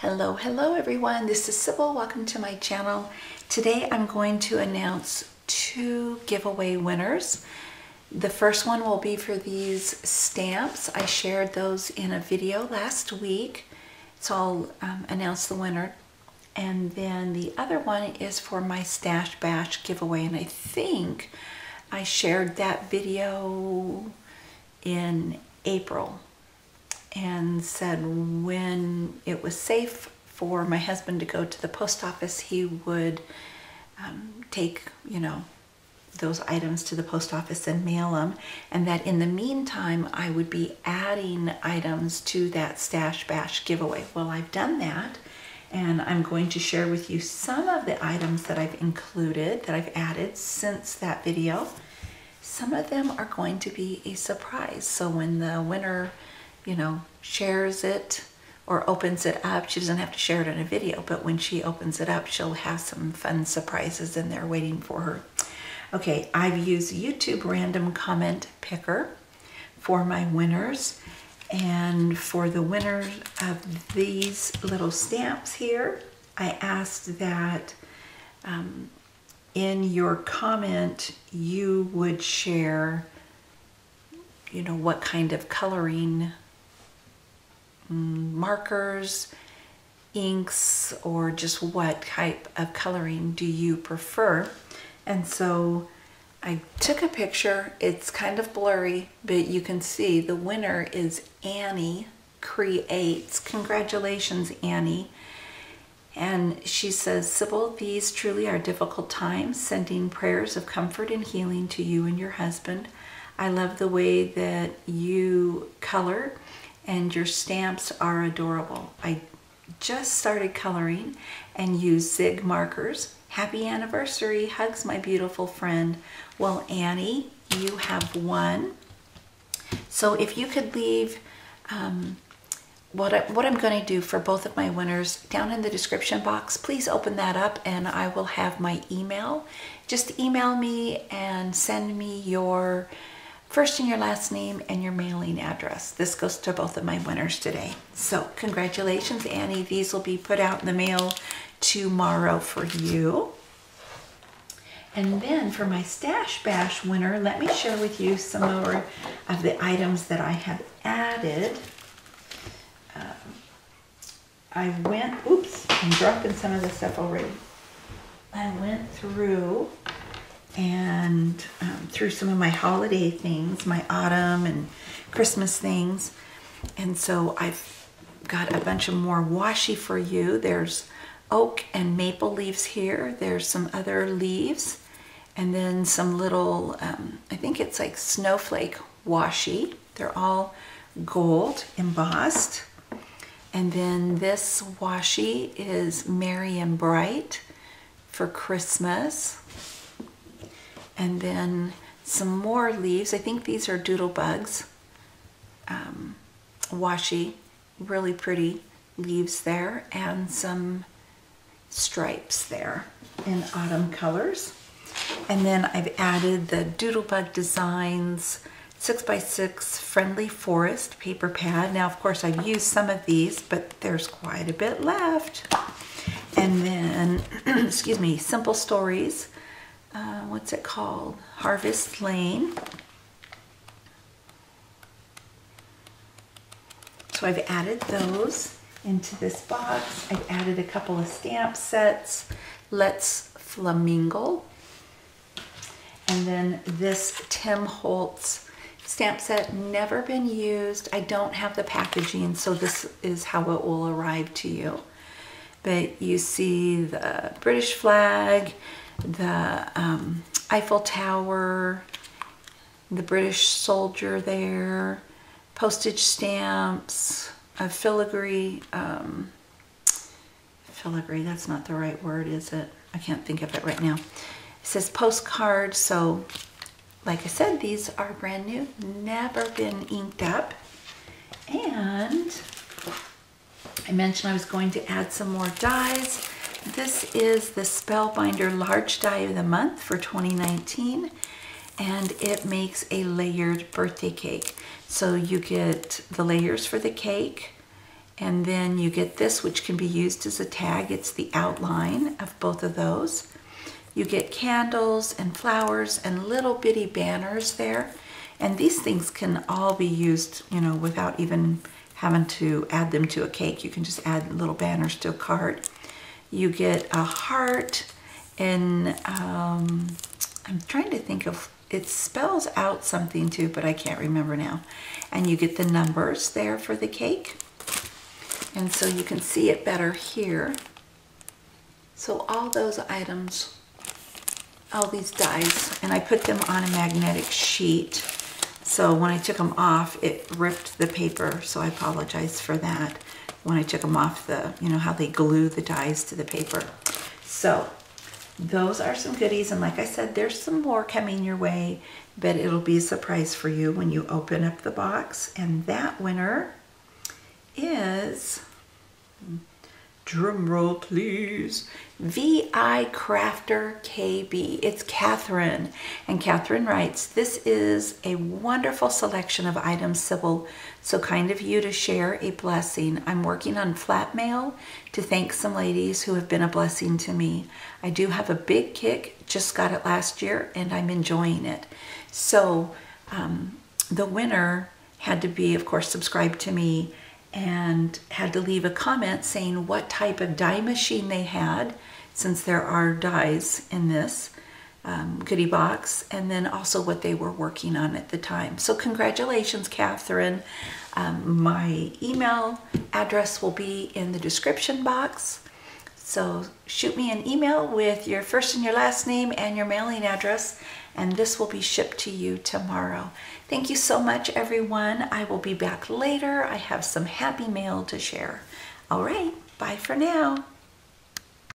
Hello, hello everyone. This is Sybil. Welcome to my channel. Today I'm going to announce two giveaway winners. The first one will be for these stamps. I shared those in a video last week, so I'll um, announce the winner. And then the other one is for my Stash Bash giveaway, and I think I shared that video in April and said when it was safe for my husband to go to the post office, he would um, take, you know, those items to the post office and mail them, and that in the meantime, I would be adding items to that Stash Bash giveaway. Well, I've done that, and I'm going to share with you some of the items that I've included, that I've added since that video. Some of them are going to be a surprise, so when the winner you know, shares it or opens it up, she doesn't have to share it in a video, but when she opens it up, she'll have some fun surprises in there waiting for her. Okay, I've used YouTube Random Comment Picker for my winners. And for the winner of these little stamps here, I asked that um, in your comment, you would share, you know, what kind of coloring Mm, markers, inks, or just what type of coloring do you prefer? And so I took a picture. It's kind of blurry, but you can see the winner is Annie Creates. Congratulations, Annie. And she says, Sybil, these truly are difficult times, sending prayers of comfort and healing to you and your husband. I love the way that you color and your stamps are adorable. I just started coloring and use Zig markers. Happy anniversary, hugs my beautiful friend. Well, Annie, you have one. So if you could leave um, what, I, what I'm going to do for both of my winners down in the description box, please open that up and I will have my email. Just email me and send me your first and your last name and your mailing address. This goes to both of my winners today. So congratulations, Annie. These will be put out in the mail tomorrow for you. And then for my Stash Bash winner, let me share with you some more of the items that I have added. Um, I went, oops, I'm dropping some of the stuff already. I went through and um, through some of my holiday things, my autumn and Christmas things. And so I've got a bunch of more washi for you. There's oak and maple leaves here. There's some other leaves and then some little, um, I think it's like snowflake washi. They're all gold embossed. And then this washi is Merry and Bright for Christmas and then some more leaves. I think these are doodle bugs, um, washi, really pretty leaves there, and some stripes there in autumn colors. And then I've added the Doodlebug Designs 6x6 Friendly Forest paper pad. Now, of course, I've used some of these, but there's quite a bit left. And then, excuse me, Simple Stories uh, what's it called? Harvest Lane. So I've added those into this box. I've added a couple of stamp sets. Let's Flamingo. And then this Tim Holtz stamp set, never been used. I don't have the packaging, so this is how it will arrive to you. But you see the British flag, the um, Eiffel Tower, the British soldier there, postage stamps, a filigree, um, filigree, that's not the right word, is it? I can't think of it right now. It says postcard, so like I said, these are brand new, never been inked up. And I mentioned I was going to add some more dies. This is the Spellbinder Large Die of the Month for 2019 and it makes a layered birthday cake. So you get the layers for the cake And then you get this, which can be used as a tag. It's the outline of both of those. You get candles and flowers and little bitty banners there. And these things can all be used, you know, without even having to add them to a cake. You can just add little banners to a card. You get a heart and um, I'm trying to think of, it spells out something too, but I can't remember now. And you get the numbers there for the cake. And so you can see it better here. So all those items, all these dies, and I put them on a magnetic sheet. So when I took them off, it ripped the paper, so I apologize for that. When I took them off the, you know, how they glue the dies to the paper. So those are some goodies, and like I said, there's some more coming your way, but it'll be a surprise for you when you open up the box. And that winner is drum roll please. Vi crafter kb it's catherine. And catherine writes this is a wonderful selection of items sybil. So kind of you to share a blessing. I'm working on flat mail to thank some ladies who have been a blessing to me. I do have a big kick. Just got it last year and i'm enjoying it. So um, the winner had to be of course subscribed to me and had to leave a comment saying what type of die machine they had, since there are dies in this um, goodie box, and then also what they were working on at the time. So congratulations, Catherine. Um, my email address will be in the description box. So shoot me an email with your first and your last name and your mailing address, and this will be shipped to you tomorrow. Thank you so much, everyone. I will be back later. I have some happy mail to share. All right, bye for now.